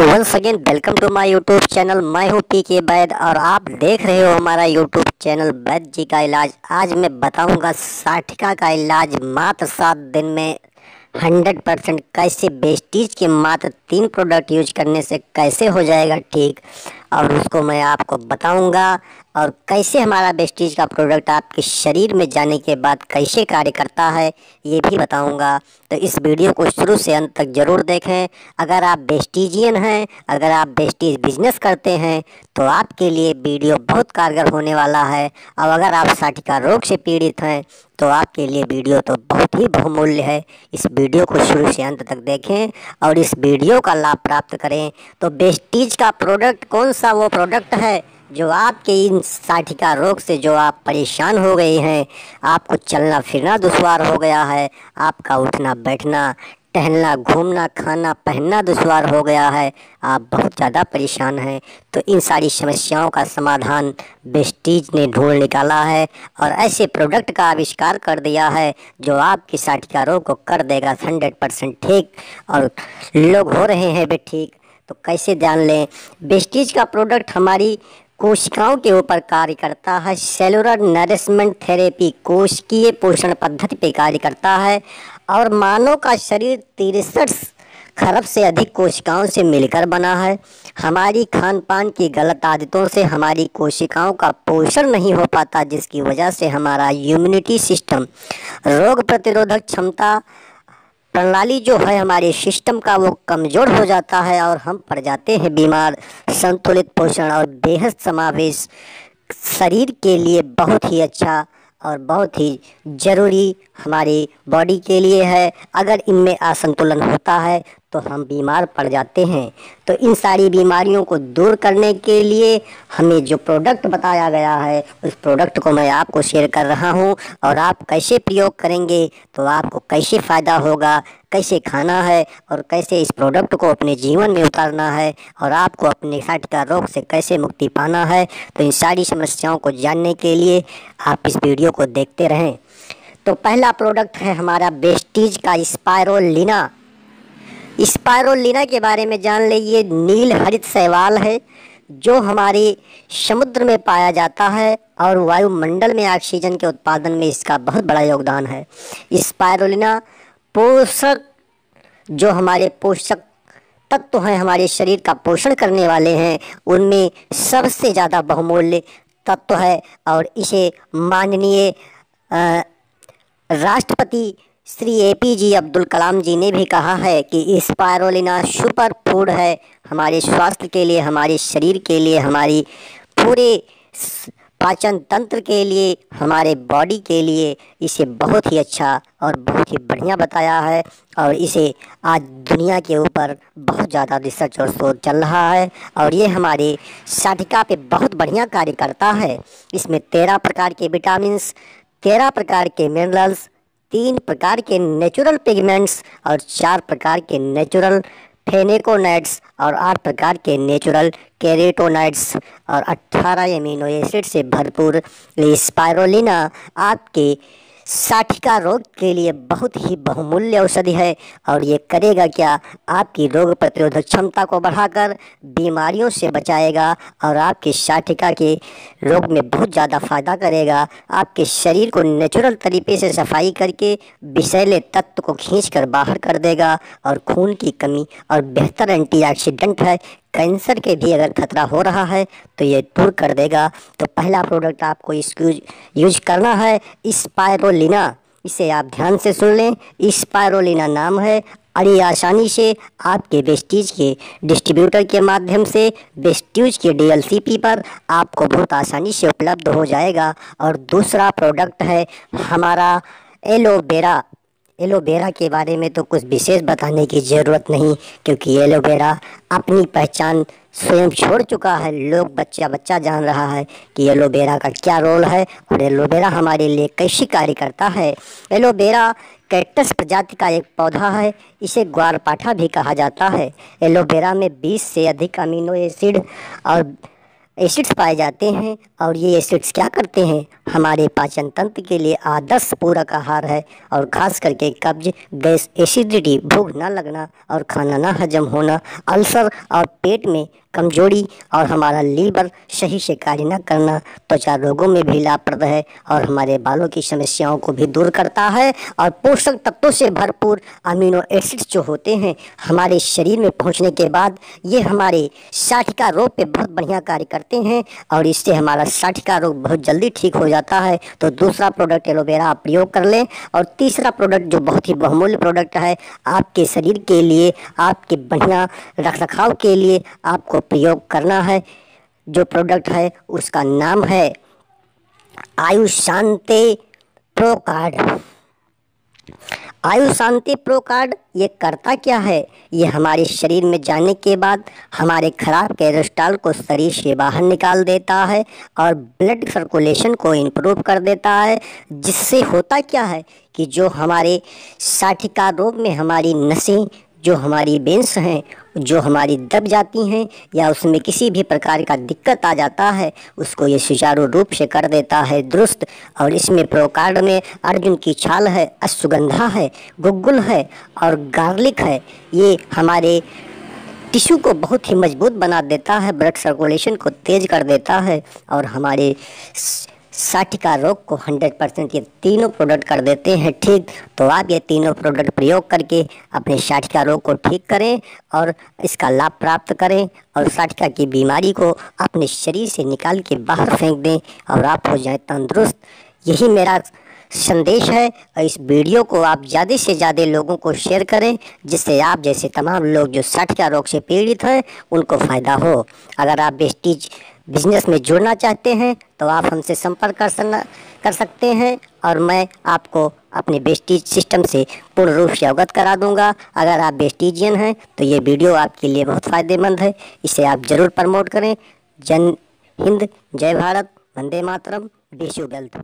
Once again welcome to my YouTube channel मैं हूँ P के बैद और आप देख रहे हो हमारा यूट्यूब चैनल बैद जी का इलाज। आज मैं बताऊँगा साठिका का इलाज मात्र सात दिन में हंड्रेड परसेंट कैसे बेस्टीज के मात्र तीन प्रोडक्ट यूज़ करने से कैसे हो जाएगा ठीक। और उसको मैं आपको बताऊँगा और कैसे हमारा बेस्टीज का प्रोडक्ट आपके शरीर में जाने के बाद कैसे कार्य करता है, ये भी बताऊँगा। तो इस वीडियो को शुरू से अंत तक ज़रूर देखें। अगर आप बेस्टीजियन हैं, अगर आप बेस्टीज बिज़नेस करते हैं तो आपके लिए वीडियो बहुत कारगर होने वाला है। और अगर आप साठिका रोग से पीड़ित हैं तो आपके लिए वीडियो तो बहुत ही बहुमूल्य है। इस वीडियो को शुरू से अंत तक देखें और इस वीडियो का लाभ प्राप्त करें। तो बेस्टीज का प्रोडक्ट कौन सा वो प्रोडक्ट है जो आपके इन साठिका रोग से जो आप परेशान हो गए हैं, आपको चलना फिरना दुश्वार हो गया है, आपका उठना, बैठना, टहलना, घूमना, खाना, पहनना दुश्वार हो गया है, आप बहुत ज़्यादा परेशान हैं। तो इन सारी समस्याओं का समाधान बेस्टीज ने ढूंढ निकाला है और ऐसे प्रोडक्ट का आविष्कार कर दिया है जो आपकी साठिका रोग को कर देगा। हंड्रेड परसेंट ठीक और लोग हो रहे हैं भी ठीक। तो कैसे जान लें? बेस्टीज का प्रोडक्ट हमारी कोशिकाओं के ऊपर कार्य करता है। सेलुलर नरिशमेंट थेरेपी कोशिकीय पोषण पद्धति पे कार्य करता है और मानव का शरीर तिरसठ खरब से अधिक कोशिकाओं से मिलकर बना है। हमारी खान पान की गलत आदतों से हमारी कोशिकाओं का पोषण नहीं हो पाता, जिसकी वजह से हमारा इम्यूनिटी सिस्टम रोग प्रतिरोधक क्षमता प्रणाली जो है हमारे सिस्टम का वो कमज़ोर हो जाता है और हम पड़ जाते हैं बीमार। संतुलित पोषण और बेहद समावेश शरीर के लिए बहुत ही अच्छा और बहुत ही ज़रूरी हमारी बॉडी के लिए है। अगर इनमें असंतुलन होता है तो हम बीमार पड़ जाते हैं। तो इन सारी बीमारियों को दूर करने के लिए हमें जो प्रोडक्ट बताया गया है, उस प्रोडक्ट को मैं आपको शेयर कर रहा हूँ। और आप कैसे प्रयोग करेंगे तो आपको कैसे फ़ायदा होगा, कैसे खाना है, और कैसे इस प्रोडक्ट को अपने जीवन में उतारना है, और आपको अपने का रोग से कैसे मुक्ति पाना है तो इन सारी समस्याओं को जानने के लिए आप इस वीडियो को देखते रहें। तो पहला प्रोडक्ट है हमारा बेस्टीज का स्पायरोलिना स्पायरोलिना के बारे में जान ले ये नील हरित शैवाल है, जो हमारे समुद्र में पाया जाता है और वायुमंडल में ऑक्सीजन के उत्पादन में इसका बहुत बड़ा योगदान है। स्पायरोलिना पोषक, जो हमारे पोषक तत्व तो हैं, हमारे शरीर का पोषण करने वाले हैं, उनमें सबसे ज़्यादा बहुमूल्य तत्व तो है और इसे माननीय राष्ट्रपति Shri A P J Abdul Kalam ji ने भी कहा है कि स्पायरोलिना सुपर फ़ूड है हमारे स्वास्थ्य के लिए, हमारे शरीर के लिए, हमारी पूरे पाचन तंत्र के लिए, हमारे बॉडी के लिए इसे बहुत ही अच्छा और बहुत ही बढ़िया बताया है और इसे आज दुनिया के ऊपर बहुत ज़्यादा रिसर्च और शोध चल रहा है और ये हमारे साधिका पे बहुत बढ़िया कार्य करता है। इसमें तेरह प्रकार के विटामिन्स तेरह प्रकार के मिनरल्स तीन प्रकार के नेचुरल पिगमेंट्स और चार प्रकार के नेचुरल फेनेकोनाइट्स और आठ प्रकार के नेचुरल कैरेटोनाइट्स और 18 एमिनो एसिड से भरपूर स्पायरोना आपके साठिका रोग के लिए बहुत ही बहुमूल्य औषधि है और ये करेगा क्या? आपकी रोग प्रतिरोधक क्षमता को बढ़ाकर, बीमारियों से बचाएगा और आपकी साठिका के रोग में बहुत ज़्यादा फ़ायदा करेगा। आपके शरीर को नेचुरल तरीके से सफ़ाई करके विषैले तत्व को खींच कर बाहर कर देगा और खून की कमी और बेहतर एंटीऑक्सीडेंट है कैंसर के भी अगर खतरा हो रहा है तो ये दूर कर देगा। तो पहला प्रोडक्ट आपको इसको यूज़ करना है स्पायरोलिना इसे आप ध्यान से सुन लें। स्पायरोलिना नाम है। अड़ी आसानी से आपके वेस्टीज के डिस्ट्रीब्यूटर के माध्यम से वेस्टीज के डीएलसीपी पर आपको बहुत आसानी से उपलब्ध हो जाएगा। और दूसरा प्रोडक्ट है हमारा एलोवेरा एलोवेरा के बारे में तो कुछ विशेष बताने की ज़रूरत नहीं, क्योंकि एलोवेरा अपनी पहचान स्वयं छोड़ चुका है। लोग बच्चा बच्चा जान रहा है कि एलोवेरा का क्या रोल है और एलोवेरा हमारे लिए कैसे कार्य करता है। एलोवेरा कैक्टस प्रजाति का एक पौधा है, इसे ग्वारपाठा भी कहा जाता है। एलोवेरा में 20 से अधिक अमीनो एसिड और एसिड्स पाए जाते हैं और ये एसिड्स क्या करते हैं? हमारे पाचन तंत्र के लिए आदर्श पूरक आहार है और खास करके कब्ज, गैस, एसिडिटी, भूख न लगना और खाना ना हजम होना, अल्सर और पेट में कमज़ोरी और हमारा लीवर सही से कार्य न करना त्वचा रोगों में भी लाभप्रद है और हमारे बालों की समस्याओं को भी दूर करता है और पोषक तत्वों से भरपूर अमीनो एसिड्स जो होते हैं, हमारे शरीर में पहुँचने के बाद ये हमारे साठिका रोग पे बहुत बढ़िया कार्य करते हैं और इससे हमारा साठिका रोग बहुत जल्दी ठीक हो जाता है। तो दूसरा प्रोडक्ट एलोवेरा आप प्रयोग कर लें और तीसरा प्रोडक्ट जो बहुत ही बहुमूल्य प्रोडक्ट है, आपके शरीर के लिए, आपके बढ़िया रख रखाव के लिए आपको प्रयोग करना है। जो प्रोडक्ट है, उसका नाम है आयु शांति प्रो कार्ड आयु शांति प्रो कार्ड ये करता क्या है? ये हमारे शरीर में जाने के बाद हमारे खराब कैलेस्ट्रॉल को शरीर से बाहर निकाल देता है और ब्लड सर्कुलेशन को इम्प्रूव कर देता है। जिससे होता क्या है कि जो हमारे साठिका रोग में हमारी नसें जो हमारी बेंस हैं, जो हमारी दब जाती हैं, या उसमें किसी भी प्रकार का दिक्कत आ जाता है, उसको ये सुचारू रूप से कर देता है दुरुस्त। और इसमें प्रोकार्ड में अर्जुन की छाल है, अश्वगंधा है, गुग्गुल है और गार्लिक है। ये हमारे टिश्यू को बहुत ही मज़बूत बना देता है, ब्लड सर्कुलेशन को तेज कर देता है और हमारे साठिका रोग को 100 परसेंट ये तीनों प्रोडक्ट कर देते हैं, ठीक? तो आप ये तीनों प्रोडक्ट प्रयोग करके अपने साठिका रोग को ठीक करें और इसका लाभ प्राप्त करें और साठिका की बीमारी को अपने शरीर से निकाल के बाहर फेंक दें और आप हो जाएँ तंदुरुस्त। यही मेरा संदेश है और इस वीडियो को आप ज़्यादा से ज़्यादा लोगों को शेयर करें, जिससे आप जैसे तमाम लोग जो साठिका रोग से पीड़ित हैं, उनको फ़ायदा हो। अगर आप बेस्टीज बिज़नेस में जुड़ना चाहते हैं तो आप हमसे संपर्क कर सकना कर सकते हैं और मैं आपको अपने बेस्टीज सिस्टम से पूर्ण रूप से अवगत करा दूँगा। अगर आप बेस्टीजियन हैं तो ये वीडियो आपके लिए बहुत फ़ायदेमंद है। इसे आप ज़रूर प्रमोट करें। जन हिंद, जय Bharat, Vande Mataram wish you wealth